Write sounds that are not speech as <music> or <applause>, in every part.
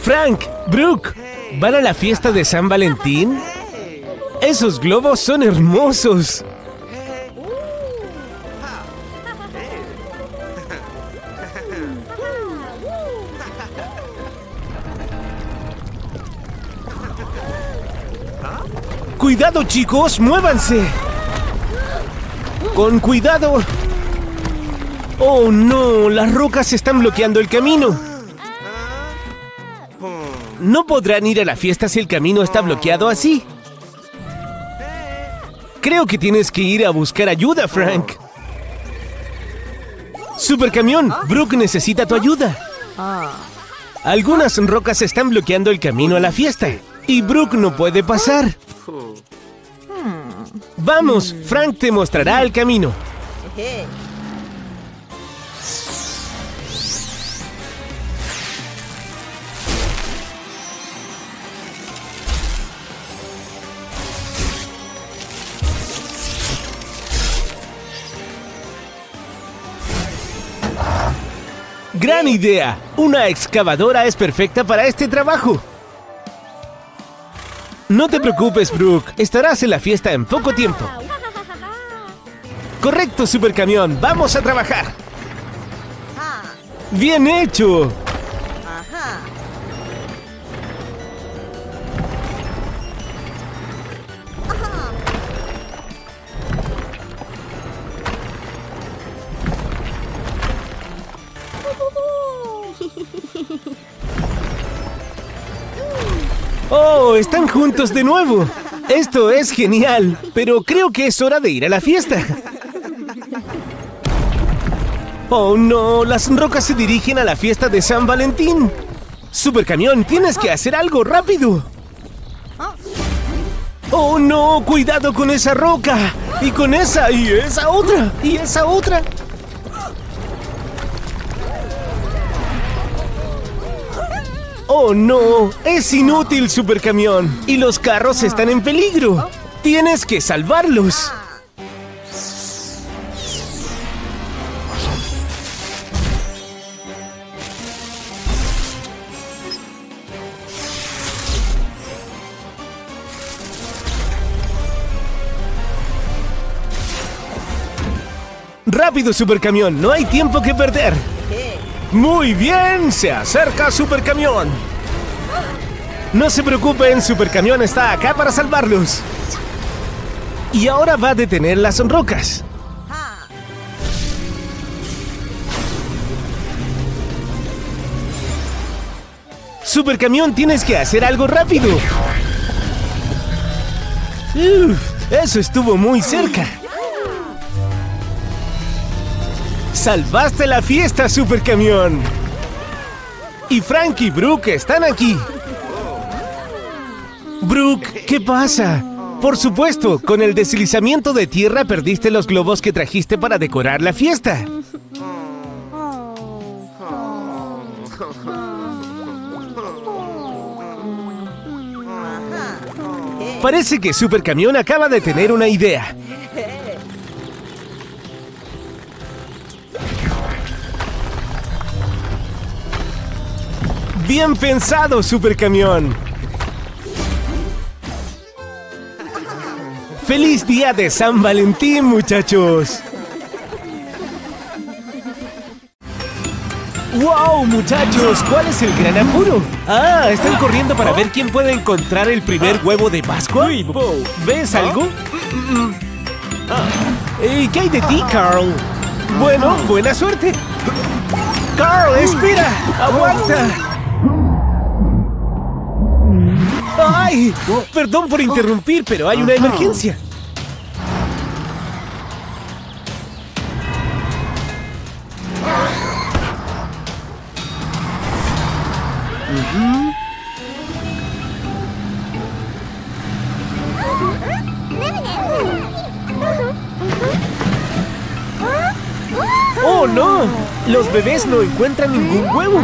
Frank, Brooke, ¿van a la fiesta de San Valentín? Esos globos son hermosos. Cuidado chicos, muévanse. Con cuidado. Oh no, las rocas están bloqueando el camino. No podrán ir a la fiesta si el camino está bloqueado así. Creo que tienes que ir a buscar ayuda, Frank. Supercamión, Brooke necesita tu ayuda. Algunas rocas están bloqueando el camino a la fiesta y Brooke no puede pasar. Vamos, Frank te mostrará el camino. ¡Gran idea! Una excavadora es perfecta para este trabajo. No te preocupes, Brooke. Estarás en la fiesta en poco tiempo. Correcto, Supercamión. Vamos a trabajar. ¡Bien hecho! ¡Están juntos de nuevo! Esto es genial, pero creo que es hora de ir a la fiesta. ¡Oh no! Las rocas se dirigen a la fiesta de San Valentín. Supercamión, tienes que hacer algo rápido. ¡Oh no! ¡Cuidado con esa roca! Y con esa, y esa otra, y esa otra. ¡Oh no! ¡Es inútil, Supercamión! Y los carros están en peligro. ¡Tienes que salvarlos! ¡Rápido, Supercamión! ¡No hay tiempo que perder! ¡Muy bien! ¡Se acerca Supercamión! No se preocupen, Supercamión está acá para salvarlos. Y ahora va a detener las rocas. Supercamión, tienes que hacer algo rápido. Eso estuvo muy cerca. ¡Salvaste la fiesta, Supercamión! Y Frank y Brooke están aquí. Brooke, ¿qué pasa? Por supuesto, con el deslizamiento de tierra perdiste los globos que trajiste para decorar la fiesta. Parece que Supercamión acaba de tener una idea. Bien pensado, Supercamión. ¡Feliz día de San Valentín, muchachos! ¡Wow, muchachos! ¿Cuál es el gran apuro? Ah, están corriendo para ver quién puede encontrar el primer huevo de Pascua. ¿Ves algo? ¿Y qué hay de ti, Carl? Bueno, buena suerte. Carl, espera, aguanta. ¡Ay! Perdón por interrumpir, pero hay una emergencia. ¡Oh, no! Los bebés no encuentran ningún huevo.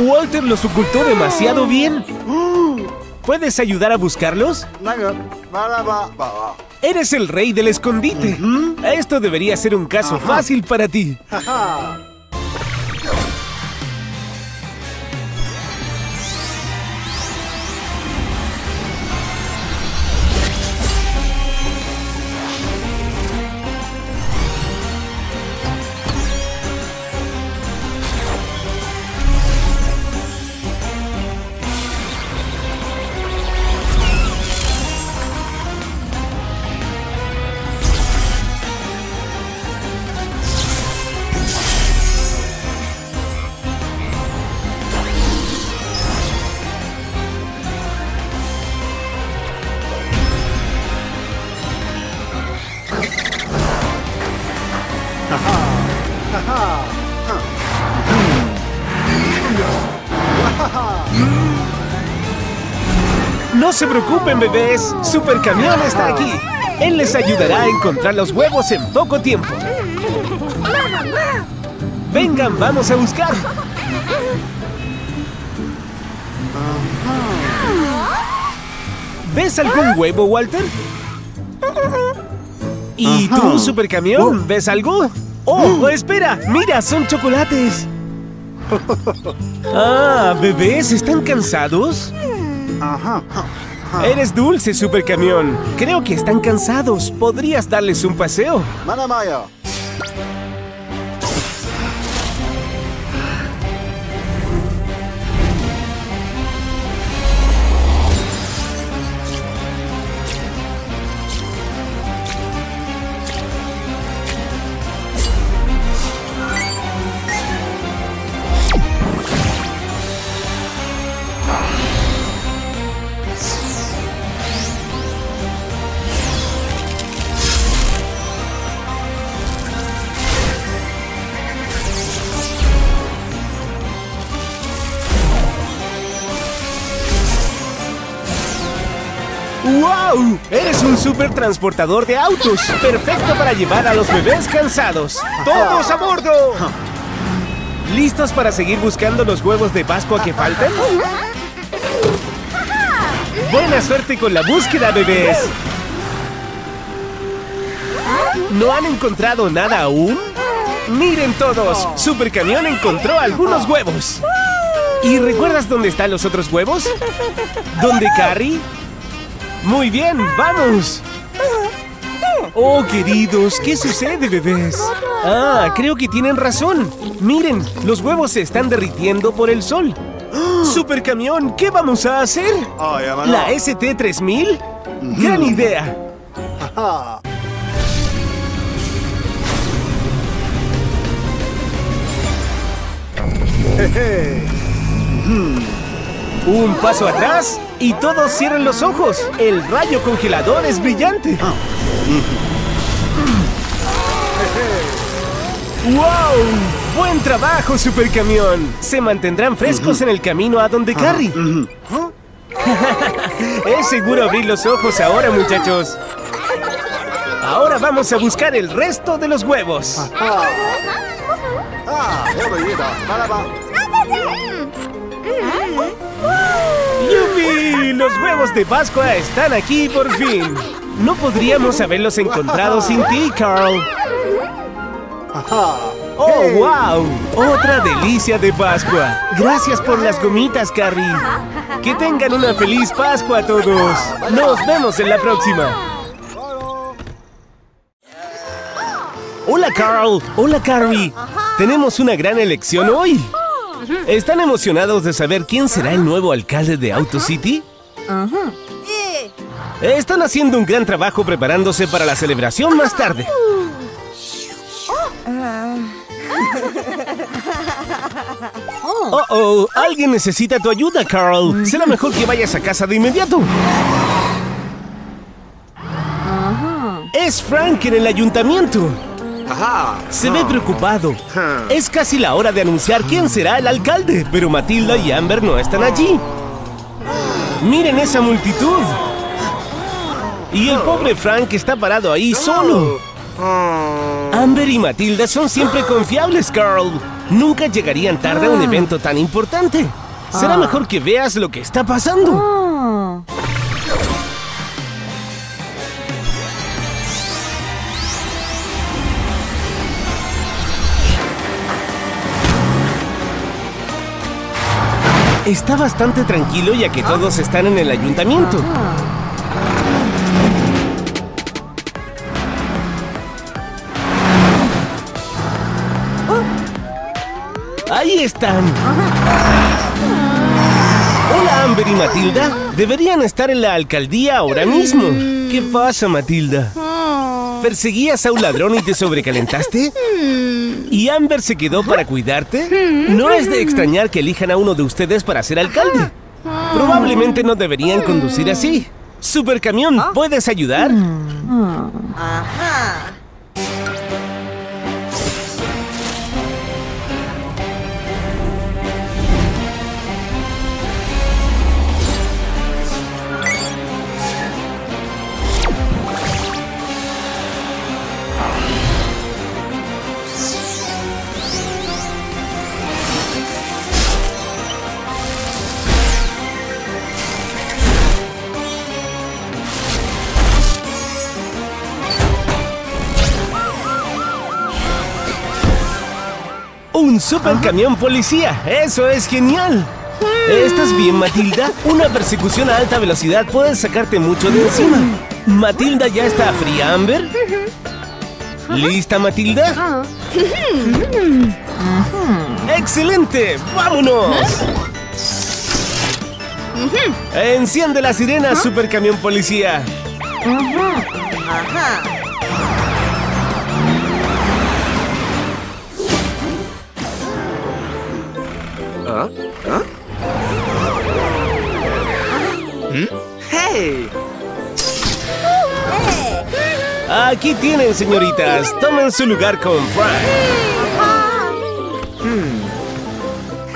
Walter los ocultó demasiado bien. ¿Puedes ayudar a buscarlos? Eres el rey del escondite. Esto debería ser un caso fácil para ti. No se preocupen, bebés. Supercamión está aquí. Él les ayudará a encontrar los huevos en poco tiempo. Vengan, vamos a buscar. ¿Ves algún huevo, Walter? ¿Y tú, Supercamión, ves algo? ¡Oh, espera! ¡Mira, son chocolates! <laughs> Ah, bebés, ¿están cansados? Eres dulce, Supercamión. Creo que están cansados. ¿Podrías darles un paseo? Manamaya. Super transportador de autos. Perfecto para llevar a los bebés cansados. ¡Todos a bordo! ¿Listos para seguir buscando los huevos de Pascua que faltan? Buena suerte con la búsqueda, bebés. ¿No han encontrado nada aún? Miren todos, Supercamión encontró algunos huevos. ¿Y recuerdas dónde están los otros huevos? ¿Dónde Carrie? Muy bien, vamos. Oh, queridos, ¿qué sucede, bebés? Ah, creo que tienen razón. Miren, los huevos se están derritiendo por el sol. <gasps> Supercamión, ¿qué vamos a hacer? ¿La ST-3000? Gran idea. <laughs> Un paso atrás y todos cierren los ojos. El rayo congelador es brillante. ¡Wow! ¡Buen trabajo, Supercamión! Se mantendrán frescos en el camino a donde Carrie. <laughs> es seguro abrir los ojos ahora, muchachos. Ahora vamos a buscar el resto de los huevos. Los huevos de Pascua están aquí por fin. No podríamos haberlos encontrado sin ti, Carl. ¡Oh, wow! Otra delicia de Pascua. Gracias por las gomitas, Carrie. Que tengan una feliz Pascua a todos. Nos vemos en la próxima. Hola, Carl. Hola, Carrie. Tenemos una gran elección hoy. ¿Están emocionados de saber quién será el nuevo alcalde de Auto City? Están haciendo un gran trabajo preparándose para la celebración más tarde. Oh, oh, alguien necesita tu ayuda, Carl. Será mejor que vayas a casa de inmediato. Es Frank en el ayuntamiento. Se ve preocupado. Es casi la hora de anunciar quién será el alcalde, pero Matilda y Amber no están allí. Miren esa multitud. Y el pobre Frank está parado ahí solo. Amber y Matilda son siempre confiables, Carl. Nunca llegarían tarde a un evento tan importante. Será mejor que veas lo que está pasando. Está bastante tranquilo ya que todos están en el ayuntamiento. Ahí están. Hola, Amber y Matilda. Deberían estar en la alcaldía ahora mismo. ¿Qué pasa, Matilda? ¿Perseguías a un ladrón y te sobrecalentaste? ¿Y Amber se quedó para cuidarte? No es de extrañar que elijan a uno de ustedes para ser alcalde. Probablemente no deberían conducir así. Supercamión, ¿puedes ayudar? Un super camión policía. Eso es genial. ¿Estás bien, Matilda? Una persecución a alta velocidad puede sacarte mucho de encima. ¿Matilda ya está fría, Amber? ¿Lista, Matilda? ¡Excelente! ¡Vámonos! Enciende la sirena, super camión policía. ¿Ah? ¿Ah? ¡Hey! Aquí tienen, señoritas. Tomen su lugar con Frank.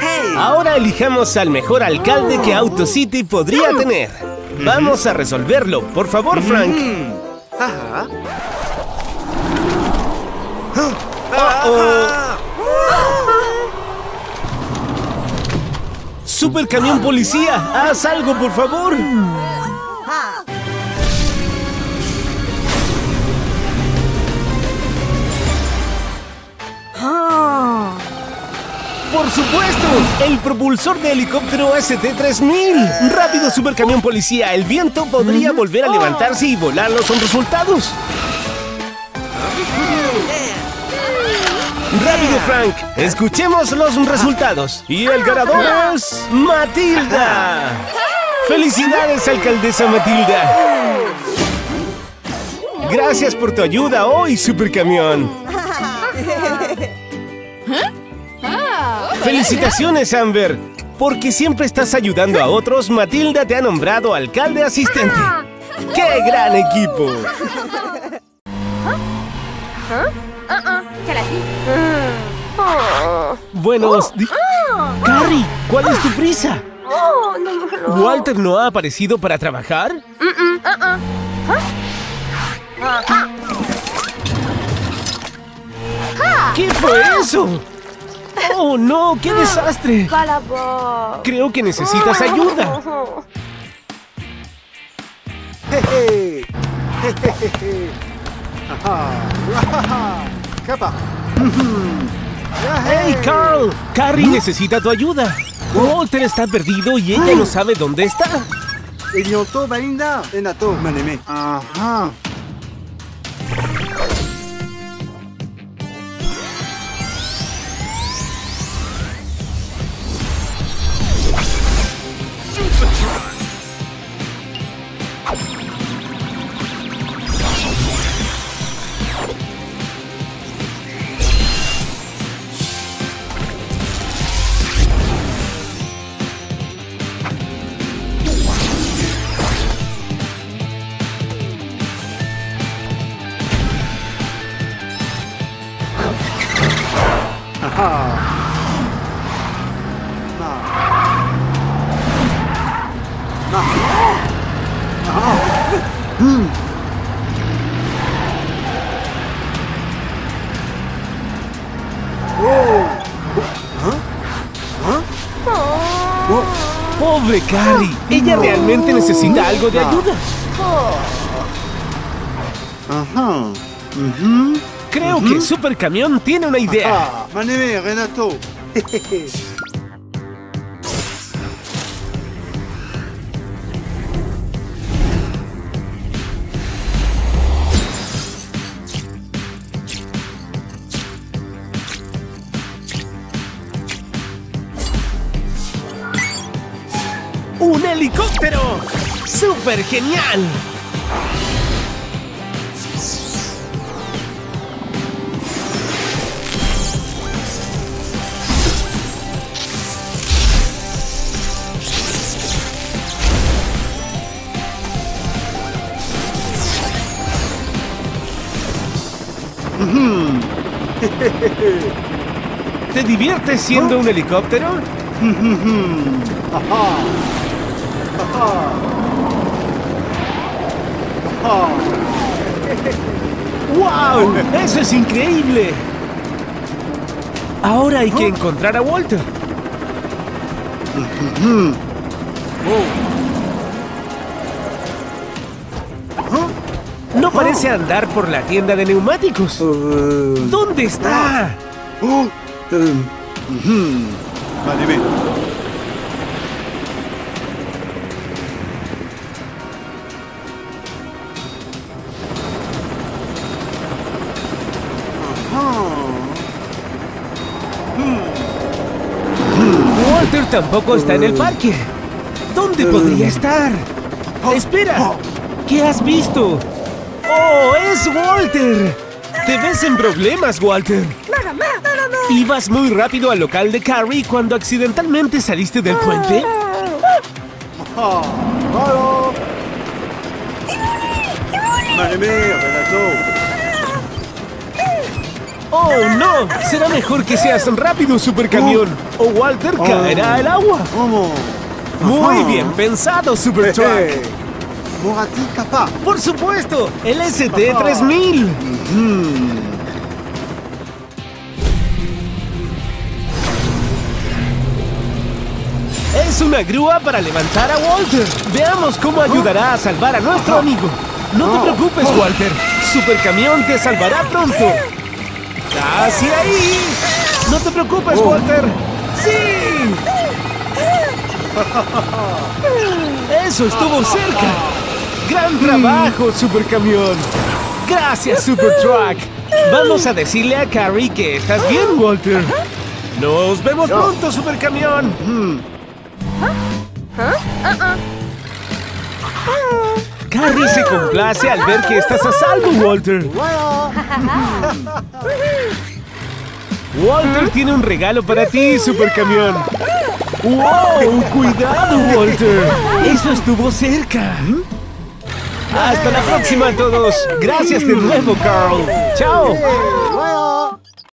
¡Hey! Ahora elijamos al mejor alcalde que Auto City podría tener. Vamos a resolverlo. Por favor, Frank. Ajá. Oh. Super camión policía, haz algo, por favor. Por supuesto, el propulsor de helicóptero ST-3000. Rápido, super camión policía. El viento podría volver a levantarse y volarlos son resultados. Rápido, Frank. Escuchemos los resultados. Y el ganador es Matilda. Felicidades, alcaldesa Matilda. Gracias por tu ayuda hoy, Supercamión. Felicitaciones, Amber. Porque siempre estás ayudando a otros, Matilda te ha nombrado alcalde asistente. ¡Qué gran equipo! Buenos días. Carrie, ¿cuál es tu prisa? ¿Walter no ha aparecido para trabajar? ¿Qué fue eso? ¡Oh, no! ¡Qué desastre! Creo que necesitas ayuda. <laughs> <laughs> ¡Hey! ¡Hey! ¡Ajá! ¡Ajá! ¡Capa! ¡Hey, Carl! Carrie necesita tu ayuda. Walter está perdido y ella no sabe dónde está. Ajá. Pobre Carrie. Ella realmente necesita algo de ayuda. Ajá. Creo que Supercamión tiene una idea. Ah, Renato. <laughs> helicóptero! ¡Súper genial! <laughs> ¿Te diviertes siendo un helicóptero? <laughs> ¡Wow! ¡Eso es increíble! Ahora hay que encontrar a Walter. No parece andar por la tienda de neumáticos. ¿Dónde está? oh, um, Mhm. Vale, bien. Walter tampoco está en el parque. ¿Dónde podría estar? Espera. ¿Qué has visto? ¡Oh, es Walter! Te ves en problemas, Walter. ¿Ibas muy rápido al local de Carrie cuando accidentalmente saliste del puente? ¡Oh, no! Será mejor que seas rápido, supercamión. O Walter caerá al agua. Muy bien pensado. Morati <laughs> capaz. Por supuesto, el ST-3000. Mhm. Es una grúa para levantar a Walter. Veamos cómo ayudará a salvar a nuestro amigo. No te preocupes, Walter. Supercamión te salvará pronto. ¡Casi ahí! No te preocupes, Walter. ¡Sí! <laughs> Eso estuvo cerca. Gran trabajo, Supercamión. Gracias, Supertruck. Vamos a decirle a Carrie que estás bien, Walter. Nos vemos pronto, Supercamión. Carrie se complace al ver que estás a salvo, Walter. Walter tiene un regalo para ti, Supercamión. ¡Wow! ¡Cuidado, Walter! Eso estuvo cerca. Hasta la próxima a todos. Gracias de nuevo, Carl. Chao.